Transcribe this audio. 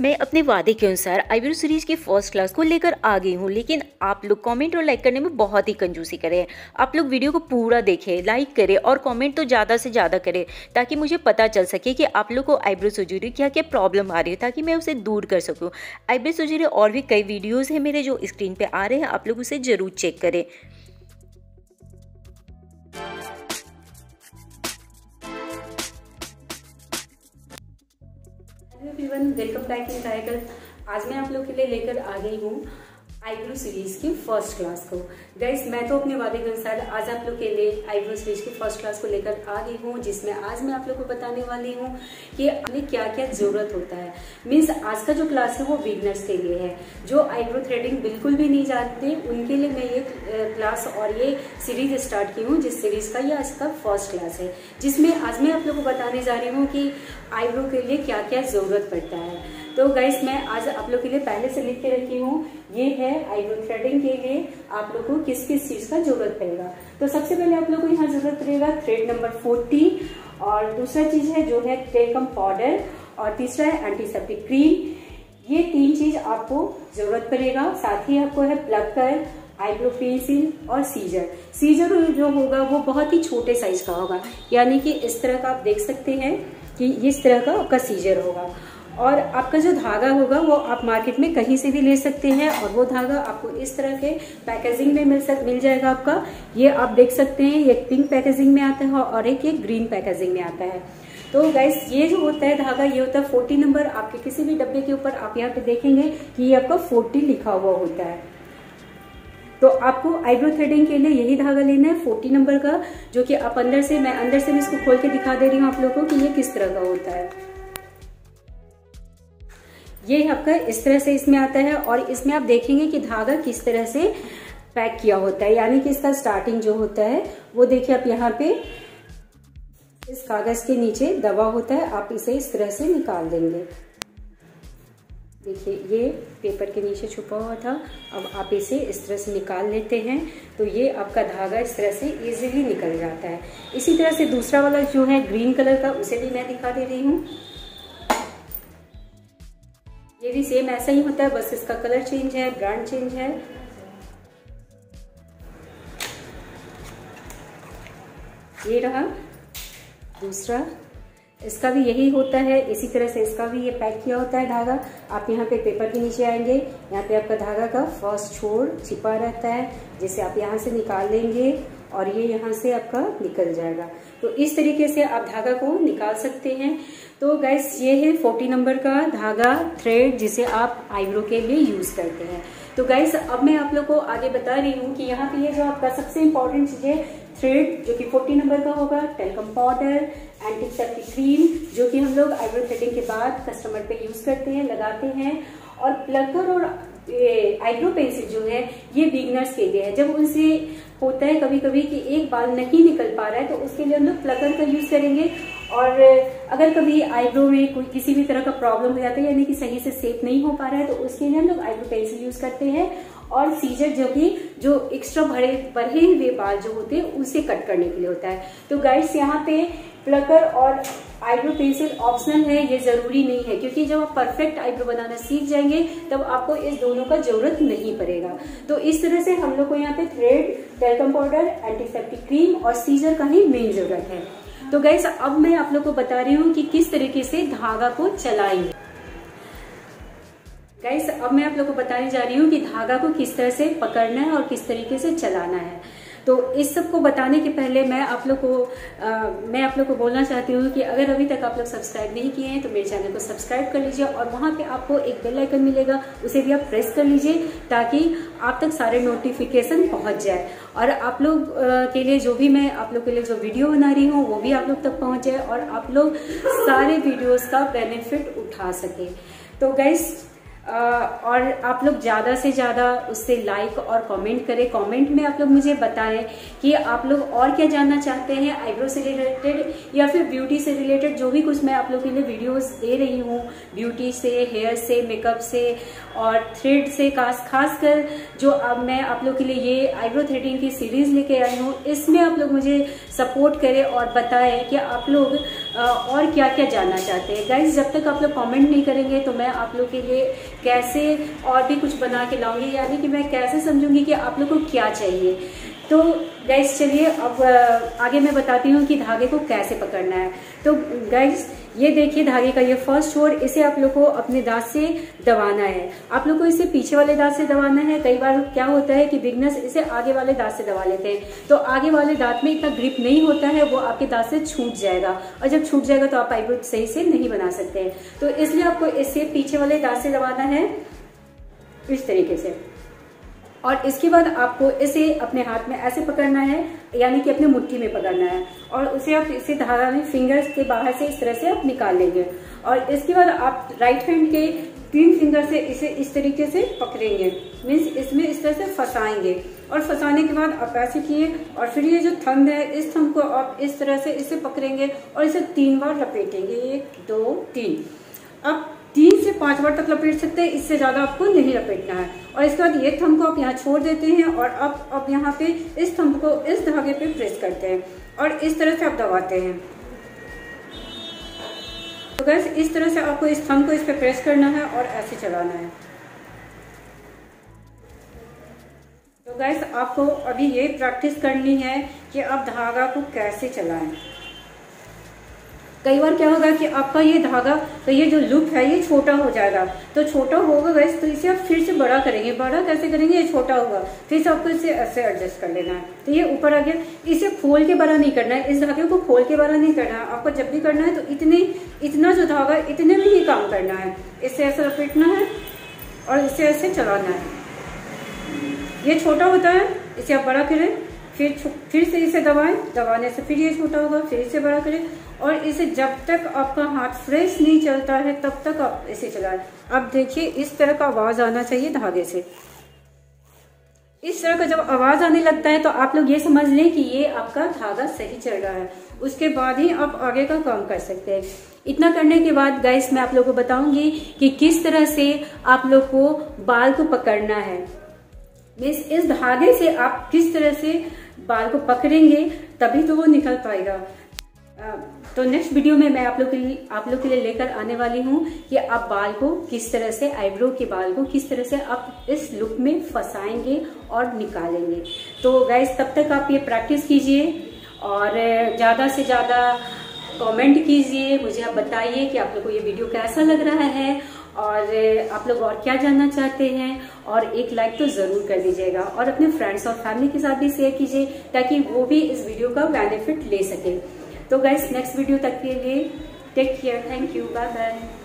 मैं अपने वादे के अनुसार आईब्रो सीरीज़ की फ़र्स्ट क्लास को लेकर आ गई हूँ, लेकिन आप लोग कमेंट और लाइक करने में बहुत ही कंजूसी करें। आप लोग वीडियो को पूरा देखें लाइक करें और कमेंट तो ज़्यादा से ज़्यादा करें, ताकि मुझे पता चल सके कि आप लोग को आईब्रो सर्जरी क्या क्या प्रॉब्लम आ रही है, ताकि मैं उसे दूर कर सकूँ। आईब्रो सर्जरी और भी कई वीडियोज़ हैं मेरे जो स्क्रीन पर आ रहे हैं, आप लोग उसे ज़रूर चेक करें। Everyone welcome back in tiger आज मैं आप लोग के लिए लेकर आ गई हूँ आईब्रो सीरीज़ की फ़र्स्ट क्लास को। गाइस मैं तो अपने वादे के अनुसार आज आप लोग के लिए आईब्रो सीरीज़ की फ़र्स्ट क्लास को लेकर आ गई हूँ, जिसमें आज मैं आप लोग को बताने वाली हूँ कि हमें क्या क्या ज़रूरत होता है। मीन्स आज का जो क्लास है वो बिगनर्स के लिए है। जो आईब्रो थ्रेडिंग बिल्कुल भी नहीं जानते, उनके लिए मैं ये क्लास और ये सीरीज़ स्टार्ट की हूँ, जिस सीरीज़ का ये आज का फ़र्स्ट क्लास है। जिसमें आज मैं आप लोग को बताने जा रही हूँ कि आईब्रो के लिए क्या क्या ज़रूरत पड़ता है। तो गाइस मैं आज आप लोग के लिए पहले से लिख के रखी हूँ। ये है आईब्रो थ्रेडिंग के लिए आप लोग को किस किस चीज़ का ज़रूरत पड़ेगा। तो सबसे पहले आप लोग को यहाँ ज़रूरत पड़ेगा थ्रेड नंबर फोर्टी और दूसरा चीज़ है जो है टेलकम पाउडर और तीसरा है एंटीसेप्टिक क्रीम ये तीन चीज़ आपको ज़रूरत पड़ेगा। साथ ही आपको है प्लग कर आईब्रो पेंसिल और सीजर सीजर जो होगा वो बहुत ही छोटे साइज़ का होगा। यानी कि इस तरह का आप देख सकते हैं। कि इस तरह का आपका सीजर होगा। और आपका जो धागा होगा, वो आप मार्केट में कहीं से भी ले सकते हैं और वो धागा आपको इस तरह के पैकेजिंग में मिल सक, मिल जाएगा आपका। ये आप देख सकते हैं, ये पिंक पैकेजिंग में आता है और एक ये ग्रीन पैकेजिंग में आता है। तो गैस ये जो होता है धागा, ये होता है फोर्टी नंबर आपके किसी भी डब्बे के ऊपर आप यहाँ पे देखेंगे कि ये आपका फोर्टी लिखा हुआ होता है। तो आपको आईब्रो थ्रेडिंग के लिए यही धागा लेना है, फोर्टी नंबर का, जो कि आप अंदर से, मैं अंदर से भी इसको खोल के दिखा दे रही हूँ आप लोगों को कि ये किस तरह का होता है। ये आपका, इस तरह से इसमें आता है और इसमें आप देखेंगे कि धागा किस तरह से पैक किया होता है, यानी कि इसका स्टार्टिंग जो होता है, वो देखिए आप यहाँ पे, इस कागज़ के नीचे दबा होता है, आप इसे इस तरह से निकाल देंगे। देखिए, ये पेपर के नीचे छुपा हुआ था। अब आप इसे इस तरह से निकाल लेते हैं तो ये आपका धागा इस तरह से इजीली निकल जाता है। इसी तरह से दूसरा वाला जो है ग्रीन कलर का, उसे भी मैं दिखा दे रही हूँ। ये भी सेम ऐसा ही होता है, बस इसका कलर चेंज है ब्रांड चेंज है। ये रहा दूसरा इसका भी यही होता है, इसी तरह से इसका भी ये पैक किया होता है धागा। आप यहाँ पे पेपर के नीचे आएँगे, यहाँ पे आपका धागा का फ़र्स्ट छोर छिपा रहता है, जिसे आप यहाँ से निकाल लेंगे और ये यहाँ से आपका निकल जाएगा। तो इस तरीके से आप धागा को निकाल सकते हैं। तो गैस ये है फोर्टी नंबर का धागा थ्रेड जिसे आप आईब्रो के लिए यूज़ करते हैं। तो गैस अब मैं आप लोग को आगे बता रही हूँ कि यहाँ पे ये जो आपका सबसे इम्पोर्टेंट चीज़ है थ्रेड जो कि 40 नंबर का होगा टेलकम पाउडर एंटीसेप्टिक क्रीम जो कि हम लोग आईब्रो थ्रेडिंग के बाद कस्टमर पे यूज़ करते हैं, लगाते हैं। और प्लकर और आईब्रो पेंसिल जो है, ये बिगनर्स के लिए है। जब उनसे होता है कभी कभी कि एक बाल नहीं निकल पा रहा है तो उसके लिए हम लोग प्लकर का यूज़ करेंगे। और अगर कभी आईब्रो में कोई किसी भी तरह का प्रॉब्लम हो जाता है, यानी कि सही से सेप नहीं हो पा रहा है तो उसके लिए हम लोग आईब्रो पेंसिल यूज़ करते हैं और सीजर जो कि, जो एक्स्ट्रा भरे बढ़े हुए बाल जो होते हैं, उसे कट करने के लिए होता है। तो गाइड्स यहाँ पे प्लकर और आईब्रो पेंसिल ऑप्शनल है, ये ज़रूरी नहीं है, क्योंकि जब आप परफेक्ट आईब्रो बनाना सीख जाएँगे, तब आपको इस दोनों का ज़रूरत नहीं पड़ेगा। तो इस तरह से हम लोग को यहाँ पे thread talcum powder antiseptic cream और सीजर का ही मेन ज़रूरत है। तो गैस अब मैं आप लोग को बता रही हूँ कि किस तरीके से धागा को चलाएँगे। गैस अब मैं आप लोग को बताने जा रही हूँ कि धागा को किस तरह से पकड़ना है और किस तरीके से चलाना है। तो इस सबको बताने के पहले मैं आप लोग को आ, मैं आप लोग को बोलना चाहती हूँ कि अगर अभी तक आप लोग सब्सक्राइब नहीं किए हैं तो मेरे चैनल को सब्सक्राइब कर लीजिए और वहाँ पे आपको एक बेल आइकन मिलेगा उसे भी आप प्रेस कर लीजिए ताकि आप तक सारे नोटिफिकेशन पहुँच जाए। और आप लोग के लिए जो भी मैं आप लोग के लिए जो वीडियो बना रही हूँ वो भी आप लोग तक पहुँच जाए और आप लोग सारे वीडियोज़ का बेनिफिट उठा सके। तो गाइस और आप लोग ज़्यादा से ज़्यादा उससे लाइक और कमेंट करें। कमेंट में आप लोग मुझे बताएँ कि आप लोग और क्या जानना चाहते हैं आईब्रो से रिलेटेड या फिर ब्यूटी से रिलेटेड जो भी कुछ मैं आप लोग के लिए वीडियोस दे रही हूँ। ब्यूटी से हेयर से मेकअप से और थ्रेड से, खास खास कर जो अब मैं आप लोग के लिए ये आईब्रो थ्रेडिंग की सीरीज़ लेके आई हूँ, इसमें आप लोग मुझे सपोर्ट करें और बताएँ कि आप लोग और क्या क्या जानना चाहते हैं? गाइज़ जब तक आप लोग कॉमेंट नहीं करेंगे तो मैं आप लोग के लिए कैसे और भी कुछ बना के लाऊँगी? यानी कि मैं कैसे समझूँगी कि आप लोग को क्या चाहिए? तो गैस चलिए, अब आगे मैं बताती हूँ कि धागे को कैसे पकड़ना है। तो गैस ये देखिए धागे का ये फ़र्स्ट छोर, इसे आप लोग को अपने दांत से दबाना है। आप लोग को इसे पीछे वाले दांत से दबाना है। कई बार क्या होता है कि बिगनर्स इसे आगे वाले दांत से दबा लेते हैं। तो आगे वाले दांत में इतना ग्रिप नहीं होता है, वो आपके दांत से छूट जाएगा। और जब छूट जाएगा तो आप आईब्रो सही से नहीं बना सकते। तो इसलिए आपको इसे पीछे वाले दांत से दबाना है। इस तरीके से। और इसके बाद आपको इसे अपने हाथ में ऐसे पकड़ना है, यानी कि अपने मुट्ठी में पकड़ना है। और उसे आप इसे धारा में फिंगर्स के बाहर से इस तरह से आप निकाल लेंगे। और इसके बाद आप राइट हैंड के तीन फिंगर से इसे इस तरीके से पकड़ेंगे। मीन्स इसमें इस तरह से फंसाएँगे। और फंसाने के बाद आप ऐसे किए, और फिर ये जो थंब है, इस थंब को आप इस तरह से इसे पकड़ेंगे और इसे तीन बार लपेटेंगे। एक, दो, तीन। अब पाँच बार तक लपेट सकते हैं, इससे ज़्यादा आपको नहीं लपेटना है। और इसके बाद ये थंब को आप यहाँ छोड़ देते हैं और अब अब यहाँ पे इस थंब को इस धागे पे प्रेस करते हैं और इस तरह से आप दबाते हैं। तो गैस इस तरह से आपको इस थंब को इस पे प्रेस करना है और ऐसे चलाना है। तो गैस आपको अभी ये प्रैक्टिस करनी है कि आप धागा को कैसे चलाएँ। कई बार क्या होगा कि आपका ये धागा तो ये जो लुक है, ये छोटा हो जाएगा। तो छोटा होगा वैसे तो इसे आप फिर से बड़ा करेंगे। बड़ा कैसे करेंगे? ये छोटा होगा। फिर से आपको इसे ऐसे एडजस्ट कर लेना है। तो ये ऊपर आ गया। इसे खोल के बड़ा नहीं करना है। इस धागे को खोल के बड़ा नहीं करना है। आपको जब भी करना है तो इतने, इतना जो धागा, इतने में ही काम करना है। इसे ऐसे लपेटना है और इसे ऐसे चलाना है। ये छोटा होता है, इसे आप बड़ा करें। फिर फिर से इसे दबाएँ। दबाने से फिर ये छोटा होगा, फिर इसे बड़ा करें। और इसे जब तक आपका हाथ फ्रेश नहीं चलता है, तब तक आप इसे चलाएँ। अब देखिए, इस तरह का आवाज़ आना चाहिए धागे से। इस तरह का जब आवाज़ आने लगता है तो आप लोग ये समझ लें कि ये आपका धागा सही चल रहा है। उसके बाद ही आप आगे का काम कर सकते हैं। इतना करने के बाद गैस मैं आप लोगों को बताऊँगी कि किस तरह से आप लोग को बाल को पकड़ना है। इस इस धागे से आप किस तरह से बाल को पकड़ेंगे, तभी तो वो निकल पाएगा। तो नेक्स्ट वीडियो में मैं आप लोग के लिए, आप लोग के लिए लेकर आने वाली हूँ कि आप बाल को किस तरह से आईब्रो के बाल को किस तरह से आप इस लुक में फंसाएँगे और निकालेंगे। तो गैस तब तक आप ये प्रैक्टिस कीजिए और ज़्यादा से ज़्यादा कमेंट कीजिए। मुझे आप बताइए कि आप लोग को ये वीडियो कैसा लग रहा है और आप लोग और क्या जानना चाहते हैं और एक लाइक तो ज़रूर कर दीजिएगा और अपने फ्रेंड्स और फैमिली के साथ भी शेयर कीजिए ताकि वो भी इस वीडियो का बेनिफिट ले सके। तो गाइस नेक्स्ट वीडियो तक के लिए take care thank you bye bye